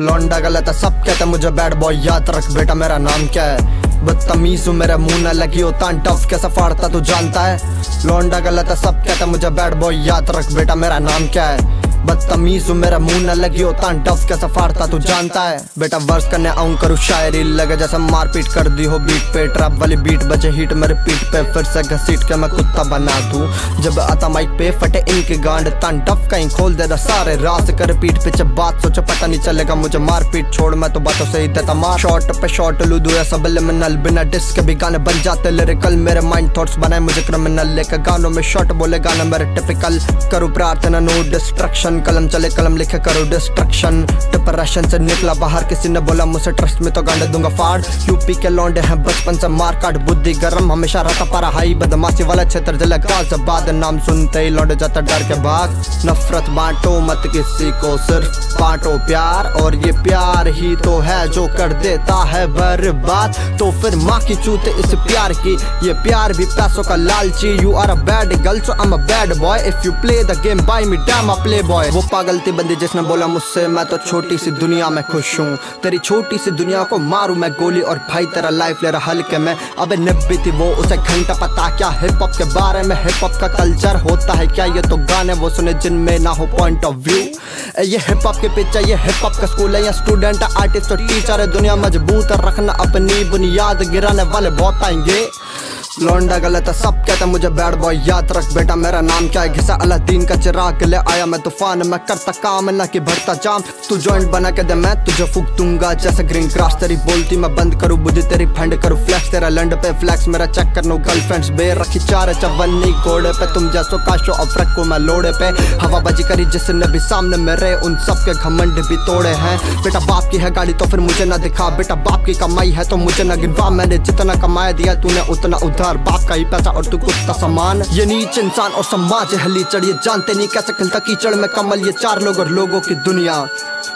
लौंडा गलत है, सब कहते मुझे बैड बॉय याद रख बेटा, मेरा नाम क्या है? बदतमीज हूँ, मेरा मुँह न लगी होता टफ कैसा फाड़ता तू जानता है? लौंडा गलत है, सब कहते मुझे बैड बॉय याद रख बेटा, मेरा नाम क्या है? बदतमीज मेरा मुँह न लगी होता डफ कैसा फाड़ता तू जानता है। बेटा वर्ष करने आऊँ, करूँ शायरी, लगे जैसे मारपीट कर दी हो बीट पे। ट्रैप वाली बीट बचे हिट मेरे पीठ पे। फिर से घसीट के मैं कुत्ता बना दूँ। जब आता माइक पे, फटे इनके गांड, तन टफ कहीं खोल दे दा सारे। रास कर पीठ पीछे बात सोचो, पता नहीं चलेगा मुझे मारपीट। छोड़ मैं तो बातों से ही देता मार। शॉर्ट पे शॉर्ट लू दूया सब लिमिनल बिना डिस्क भी गाने बन जाते लिरिकल मेरे माइंड थॉट्स बनाए मुझे क्रिमिनल लेकर गानों में शॉर्ट बोले गाना मेरे टिपिकल करूँ प्रार्थना नो डिस्ट्रक्शन कलम चले, कलम लिखे करो डिस्ट्रक्शन डिप्रेशन से निकला बाहर, किसी ने बोला मुझे ट्रस्ट में तो गांडे दूँगा फाड़। यूपी के लौंडे हैं बचपन से मार काट, बुद्धि गर्म, हमेशा रहता पारा हाई बदमाशी वाला क्षेत्र जला गाजियाबाद, नाम सुनते ही लौंडे जाता डर के भाग नफरत बांटो मत किसी को, सिर्फ़ बांटो प्यार। और ये प्यार ही तो है जो कर देता है बर्बाद। तो फिर माँ की चूते इस प्यार की, ये प्यार भी पैसों का लालची। You are a bad girl so I am a bad boy if you play the game by me damn a playboy वो पागल थी बंदी जिसने बोला मुझसे, मैं तो छोटी सी दुनिया में खुश हूँ। तेरी छोटी सी दुनिया को मारू मैं गोली और भाई तेरा लाइफ ले रहा हल्के में। अबे निब्बी थी वो, उसे घंटा पता क्या हिप हॉप के बारे में। हिप हॉप का कल्चर होता है क्या? ये तो गाने वो सुने जिनमें ना हो पॉइंट ऑफ़ व्यू ये हिप हॉप के पिक्चर ये हिप हॉप का स्कूल है। या स्टूडेंट आर्टिस्ट और टीचर है। दुनिया मज़बूत रखना अपनी बुनियाद, गिराने वाले बहुत आएँगे। लौंडा गलत है, सब कहते मुझे बैड बॉय याद रख। बेटा, मेरा नाम क्या है? घिसा अलादीन का चिराग ले आया मैं तूफ़ान। मैं करता काम, ना कि भरता जाम। तू जॉइंट बना के दे, मैं तुझे फूक दूँगा। जैसे ग्रीन क्रॉस तेरी बोलती, मैं बंद करूँ। बुद्धि तेरी फंड करूँ। फ्लैक्स तेरा लंड पे फ्लैक्स मेरा चेक कर नो गर्लफ्रेंड्स बे रखी चार चवन्नी घोड़े पे। तुम जैसो काशो अफरक को मैं लोड़े पे। हवाबाजी करी जिसने भी सामने मेरे। उन सब के घमंड भी तोड़े हैं। बेटा, बाप की है गाड़ी तो फिर मुझे ना दिखा। बेटा, बाप की कमाई है तो मुझे ना गिनवा। मैंने जितना कमाया दिया, तूने उतना उधार। उधार बाप का ही पैसा और तू कुत्ता सामान। ये नीच इंसान और समाज है, लीचड़। ये जानते नहीं कैसे खिलता कीचड़ में कमल। ये चार लोग और लोगों की दुनिया।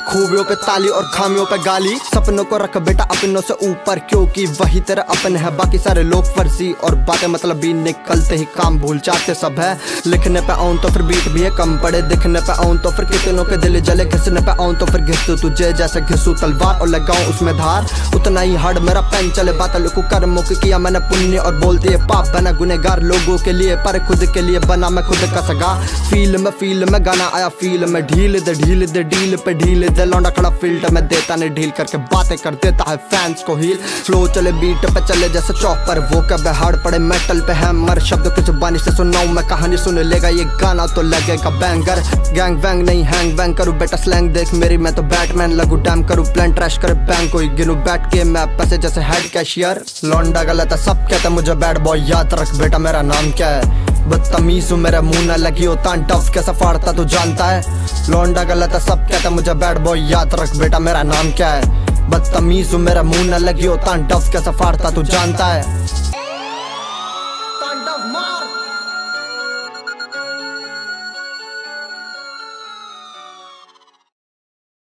खूबियों पे ताली और खामियों पे गाली। सपनों को रख बेटा अपनों से ऊपर, क्योंकि वही तेरा अपन है। बाकी सारे लोग फर्जी और बातें मतलब भी निकलते ही काम भूल जाते सब है। लिखने पे आऊँ तो फिर बीट भी है कम पड़े। दिखने पे आऊँ तो फिर कितनों के दिल जले। घिसने पे आऊँ तो फिर घिसू तुझे जैसे घिसू तलवार और लगाऊँ उसमें धार। उतना ही हार्ड मेरा पेन चले। बात लुकू कर मुक किया मैंने पुण्य और बोलती है पाप। बना गुनेगार लोगों के लिए, पर खुद के लिए बना मैं खुद का सगा। फील में फील में गाना आया फील में ढील दे ढील दे, ढील पे ढील दे लौंडा खड़ा फ़ील्ड में देता ने ढील करके बातें कर देता है फैंस को हील फ्लो चले बीट पे चले जैसे चौक पर वो कब हार्ड पड़े मेटल पे है मर शब्द कुछ बानी से सुनाऊं मैं, कहानी सुन। लेगा ये गाना तो लगेगा बैंगर गैंग वैंग नहीं हैंग वैंग करूँ बेटा स्लैंग देख मेरी मैं तो बैटमैन लगू डैम करूँ। प्लान ट्रैश करे बैंक कोई। गिनू बैठ के मैं पैसे जैसे हेड कैशियर लौंडा गलत है, सब कहते मुझे बैड बॉय याद रख बेटा, मेरा नाम क्या है? बदतमीज हूँ, मेरा मुँह ना लगी हो टफ कैसा फाड़ता तू जानता है? लौंडा गलत है, सब कहता मुझे बैड बॉय याद रख बेटा, मेरा नाम क्या है? बदतमीज हूँ, मेरा मुँह ना लगी हो टफ कैसा फाड़ता तू जानता है?